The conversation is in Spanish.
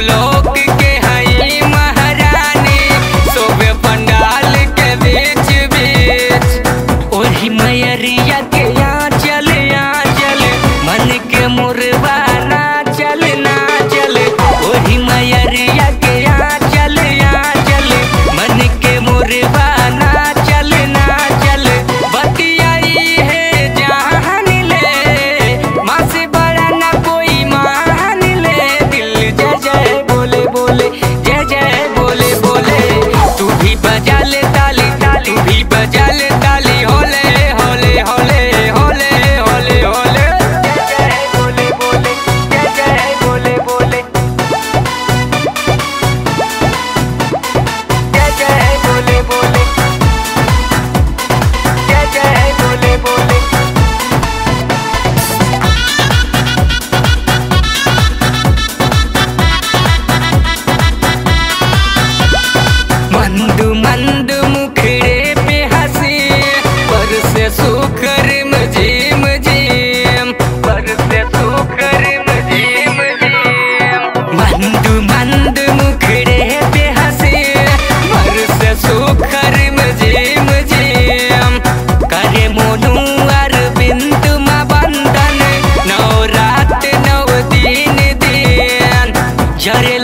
lo Yarela.